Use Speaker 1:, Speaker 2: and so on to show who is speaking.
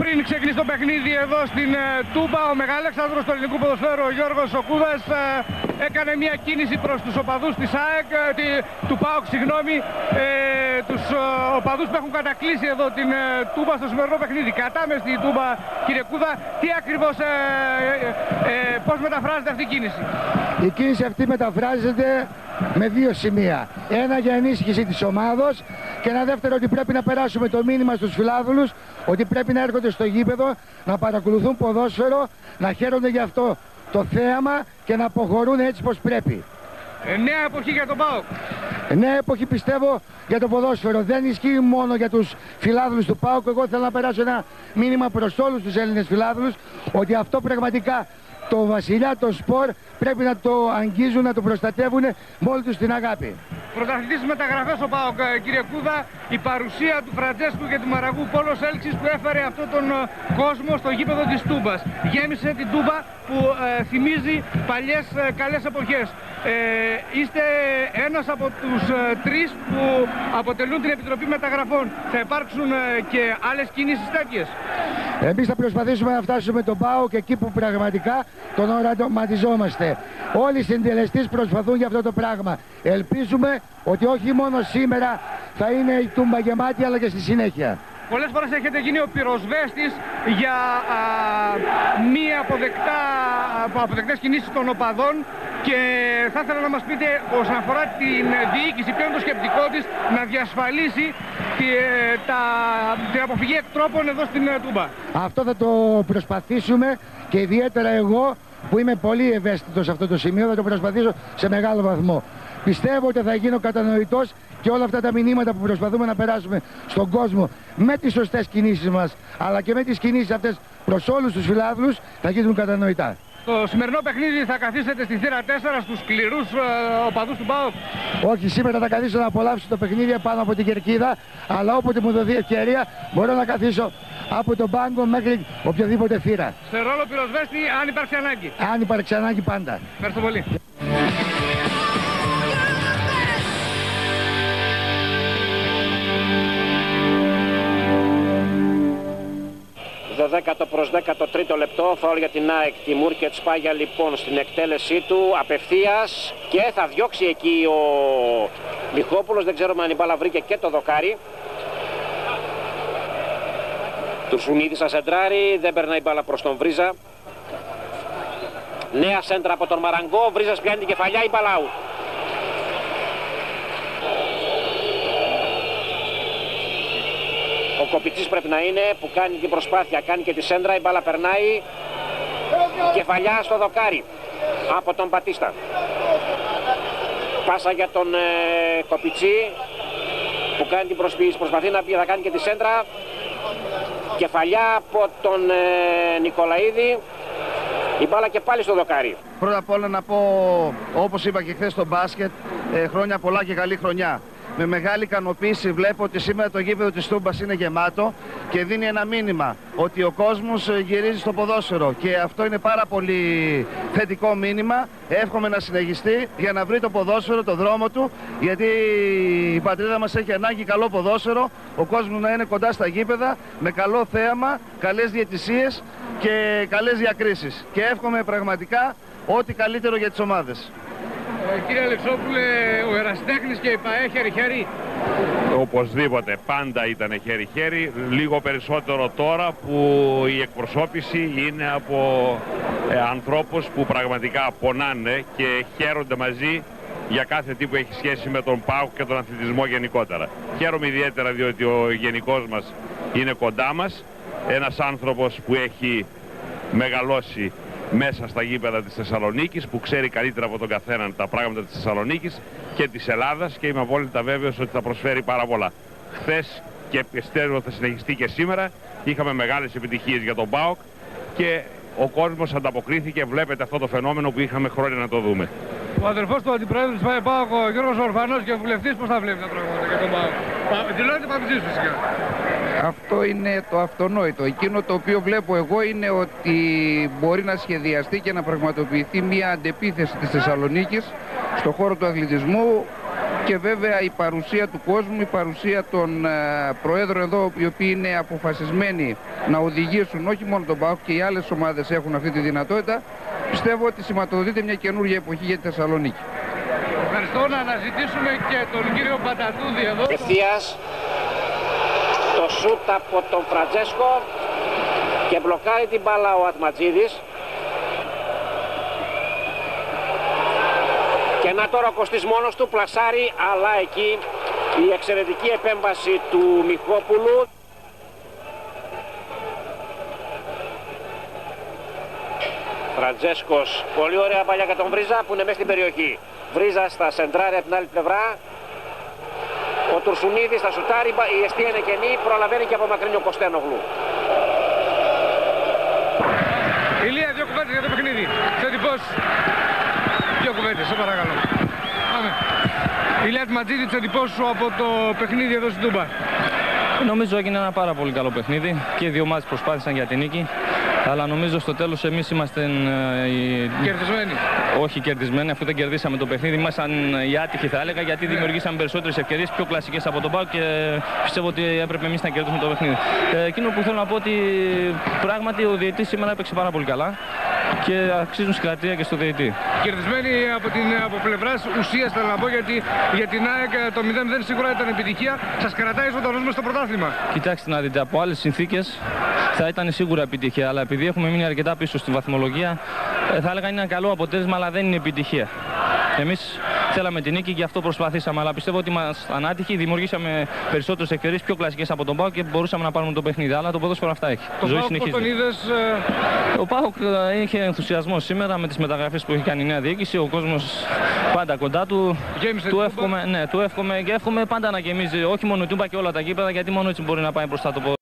Speaker 1: πριν ξεκινήσει το παιχνίδι εδώ στην ε, Τούμπα, ο Μεγαλέξανδρος του ελληνικού ποδοσφαίρου, ο Γιώργος Σοκούδας, ε, έκανε μια κίνηση προς τους οπαδούς της ΑΕΚ, ε, του ΠΑΟΚ, συγγνώμη, ε, τους ε, οπαδούς που έχουν κατακλείσει εδώ την ε, Τούμπα στο σημερινό παιχνίδι. Κατάμε στη Τούμπα, κύριε Κούδα, τι ακριβώς, ε, ε, πώς μεταφράζεται αυτή η κίνηση;
Speaker 2: Η κίνηση αυτή μεταφράζεται με δύο σημεία. Ένα για ενίσχυση της ομάδος και ένα δεύτερο ότι πρέπει να περάσουμε το μήνυμα στους φιλάδουλους ότι πρέπει να έρχονται στο γήπεδο, να παρακολουθούν ποδόσφαιρο, να χαίρονται γι' αυτό το θέαμα και να αποχωρούν έτσι πως πρέπει.
Speaker 1: Ε, νέα εποχή για τον ΠΑΟΚ.
Speaker 2: Νέα εποχή πιστεύω για το ποδόσφαιρο. Δεν ισχύει μόνο για τους φιλάδουλους του ΠΑΟΚ. Εγώ θέλω να περάσω ένα μήνυμα προς όλους τους Έλληνες φιλάδουλους ότι αυτό πραγματικά το βασιλιά, το σπορ πρέπει να το αγγίζουν, να το προστατεύουν με όλη τους την αγάπη.
Speaker 1: Πρωταθλητής μεταγραφές ο ΠΑΟΚ, ε, κύριε Κούδα, η παρουσία του Φραντζέσκου και του Μαραγού Πόλος Έλξης που έφερε αυτόν τον ε, κόσμο στο γήπεδο της Τούμπας. Γέμισε την Τούμπα που ε, θυμίζει παλιές ε, καλές εποχές. Ε, είστε ένας από τους ε, τρεις που αποτελούν την Επιτροπή Μεταγραφών. Θα υπάρξουν ε, και άλλες κινήσεις τέτοιες.
Speaker 2: Εμείς θα προσπαθήσουμε να φτάσουμε τον ΠΑΟΚ εκεί που πραγματικά τον οραματιζόμαστε. Όλοι οι συντελεστές προσπαθούν για αυτό το πράγμα. Ελπίζουμε ότι όχι μόνο σήμερα θα είναι η τούμπα γεμάτη αλλά και στη συνέχεια.
Speaker 1: Πολλές φορές έχετε γίνει ο πυροσβέστης για α, μη αποδεκτά, α, αποδεκτές κινήσεις των οπαδών και θα ήθελα να μας πείτε όσον αφορά την διοίκηση, ποιο είναι το σκεπτικό της να διασφαλίσει τη, ε, τα, την αποφυγή εκτρόπων εδώ στην ε, Τούμπα;
Speaker 2: Αυτό θα το προσπαθήσουμε και ιδιαίτερα εγώ που είμαι πολύ ευαίσθητος σε αυτό το σημείο θα το προσπαθήσω σε μεγάλο βαθμό. Πιστεύω ότι θα γίνω κατανοητός και όλα αυτά τα μηνύματα που προσπαθούμε να περάσουμε στον κόσμο με τις σωστές κινήσεις μας αλλά και με τις κινήσεις αυτές προς όλους τους φιλάδλους θα γίνουν κατανοητά.
Speaker 1: Το σημερινό παιχνίδι θα καθίσετε στη θύρα 4 στους σκληρούς ε, οπαδούς του ΠΑΟΚ.
Speaker 2: Όχι, σήμερα θα καθίσω να απολαύσω το παιχνίδι πάνω από την κερκίδα, αλλά όποτε μου δοθεί ευκαιρία μπορώ να καθίσω από τον πάγκο μέχρι οποιοδήποτε θύρα.
Speaker 1: Σε ρόλο πυροσβέστη αν υπάρξει ανάγκη.
Speaker 2: Αν υπάρξει ανάγκη πάντα.
Speaker 1: Ευχαριστώ πολύ.
Speaker 3: 10ο προς 13ο λεπτό, φάουλ για την ΑΕΚ. Τιμούρ και Τσπάγια λοιπόν στην εκτέλεσή του απευθείας και θα διώξει εκεί ο Λιχόπουλος. Δεν ξέρουμε αν η μπάλα βρήκε και το δοκάρι. Του Σουνίδη σαν σεντράρι, δεν περνάει η μπάλα προς τον Βρίζα. Νέα σέντρα από τον Μαραγκό, Βρίζας πιάνει την κεφαλιά, η μπάλα out. Κοπιτσής πρέπει να είναι που κάνει την προσπάθεια, κάνει και τη σέντρα, η μπάλα περνάει. Κεφαλιά στο δοκάρι από τον Πατίστα. Πάσα για τον ε, Κοπιτσί που κάνει την προσπίση, προσπαθεί να πει, θα κάνει και τη σέντρα. Κεφαλιά από τον ε, Νικολαίδη. Η μπάλα και πάλι στο δοκάρι.
Speaker 4: Πρώτα απ' όλα να πω, όπως είπα και χθες στο μπάσκετ, ε, χρόνια πολλά και καλή χρονιά. Με μεγάλη ικανοποίηση βλέπω ότι σήμερα το γήπεδο της Τούμπας είναι γεμάτο και δίνει ένα μήνυμα ότι ο κόσμος ε, γυρίζει στο ποδόσφαιρο και αυτό είναι πάρα πολύ θετικό μήνυμα. Εύχομαι να συνεχιστεί για να βρει το ποδόσφαιρο το δρόμο του γιατί η πατρίδα μας έχει ανάγκη καλό ποδόσφαιρο, ο κόσμος να είναι κοντά στα γήπεδα με καλό θέαμα, καλές διαιτησίες και καλές διακρίσεις. Και εύχομαι πραγματικά ό,τι καλύτερο για τις ομάδες.
Speaker 1: Ε, κύριε Αλεξόπουλε, ο Ερασιτέχνης και η ΠαΕ χέρι-χέρι.
Speaker 5: Οπωσδήποτε πάντα ήταν χέρι-χέρι, λίγο περισσότερο τώρα που η εκπροσώπηση είναι από ε, ανθρώπους που πραγματικά πονάνε και χαίρονται μαζί για κάθε τι που έχει σχέση με τον ΠΑΟΚ και τον αθλητισμό γενικότερα. Χαίρομαι ιδιαίτερα διότι ο γενικός μας είναι κοντά μας, ένας άνθρωπος που έχει μεγαλώσει μέσα στα γήπεδα της Θεσσαλονίκης που ξέρει καλύτερα από τον καθέναν τα πράγματα της Θεσσαλονίκης και της Ελλάδας και είμαι απόλυτα βέβαιος ότι θα προσφέρει πάρα πολλά. Χθες και πιστεύω θα συνεχιστεί και σήμερα είχαμε μεγάλες επιτυχίες για τον ΠΑΟΚ και ο κόσμος ανταποκρίθηκε, βλέπετε αυτό το φαινόμενο που είχαμε χρόνια να το δούμε.
Speaker 1: Ο αδερφός του Αντιπρόεδρου της ΠΑΟΚ, ο Γιώργος Ορφανός και ο βουλευτής, πώς θα βλέπει τα πράγματα για τον ΠΑΟΚ; Πα- Δηλώνεται παπιτζής φυσικά.
Speaker 6: Αυτό είναι το αυτονόητο. Εκείνο το οποίο βλέπω εγώ είναι ότι μπορεί να σχεδιαστεί και να πραγματοποιηθεί μια αντεπίθεση της Θεσσαλονίκης στον χώρο του αθλητισμού και βέβαια η παρουσία του κόσμου, η παρουσία των ε, προέδρων εδώ οι οποίοι είναι αποφασισμένοι να οδηγήσουν όχι μόνο τον ΠΑΟΚ και οι άλλες ομάδες έχουν αυτή τη δυνατότητα πιστεύω ότι σηματοδοτείται μια καινούργια εποχή για τη Θεσσαλονίκη.
Speaker 1: Ευχαριστώ να αναζητήσουμε και τον κύριο Πατατούδη εδώ.
Speaker 3: Ευθείας το σούτ από τον Φραντζέσκο και μπλοκάρει την μπάλα ο Ατματζίδης. Και να τώρα ο Κωστής μόνος του πλασάρει, αλλά εκεί η εξαιρετική επέμβαση του Μιχόπουλου. Φραντζέσκος, πολύ ωραία παλιά για τον Βρίζα που είναι μέσα στην περιοχή. Βρίζα στα σεντράρια από την άλλη πλευρά. Ο Τουρσουνίδης θα σουτάρει, η αιστεία είναι κενή, προλαβαίνει και από μακρύνει ο Κωστένογλου.
Speaker 1: Ηλία, δύο κουβέντες για το παιχνίδι. Θετικός. Δύο κουβέντες, σε παρακαλώ. Πάμε. Ηλία Ματζίδη, θετικός σου από το παιχνίδι εδώ στην Τούμπα.
Speaker 7: Νομίζω έγινε ένα πάρα πολύ καλό παιχνίδι και οι δύο ομάδες προσπάθησαν για την νίκη. Αλλά νομίζω στο τέλος εμείς είμαστε ε, οι...
Speaker 1: Κερδισμένοι.
Speaker 7: όχι κερδισμένοι, αφού δεν κερδίσαμε το παιχνίδι. Ήμασταν οι άτυχοι θα έλεγα γιατί δημιουργήσαμε περισσότερες ευκαιρίες, πιο κλασικές από τον Πάο και πιστεύω ότι έπρεπε εμείς να κερδίσουμε το παιχνίδι. Ε, εκείνο που θέλω να πω ότι πράγματι ο διαιτητής σήμερα έπαιξε πάρα πολύ καλά και αξίζουν συγχαρητήρια και στο διαιτητή.
Speaker 1: Κερδισμένοι από, την, από πλευράς ουσίας θέλω να πω γιατί για την ΑΕΚ το 0-0 σίγουρα ήταν επιτυχία. Σας κρατάει ζωντανός μες στο πρωτάθλημα.
Speaker 7: Κοιτάξτε να δείτε, από άλλες συνθήκες θα ήταν σίγουρα επιτυχία. Αλλά επειδή έχουμε μείνει αρκετά πίσω στη βαθμολογία, ε, θα έλεγα είναι ένα καλό αποτέλεσμα, αλλά δεν είναι επιτυχία. Εμείς θέλαμε την νίκη και αυτό προσπαθήσαμε. Αλλά πιστεύω ότι ήμασταν άτυχοι, δημιουργήσαμε περισσότερε ευκαιρίε πιο κλασικές από τον Πάο και μπορούσαμε να πάρουμε το παιχνίδι. Αλλά το ποδόσφαιρο αυτά έχει.
Speaker 1: Το
Speaker 7: Ζωή
Speaker 1: Πάοκ πώς
Speaker 7: συνεχίζεται.
Speaker 1: τον είδες, ε,
Speaker 7: Ο Πάοκ ε, είχε ενθουσιασμό σήμερα με τις μεταγραφές που έχει κάνει η νέα διοίκηση. Ο κόσμος πάντα κοντά του.
Speaker 1: Γέμισε
Speaker 7: του,
Speaker 1: την
Speaker 7: εύχομαι, ναι, του εύχομαι και εύχομαι πάντα να γεμίζει όχι μόνο η Τούμπα και όλα τα γήπεδα γιατί μόνο έτσι μπορεί να πάει μπροστά το ποδόσφαιρο.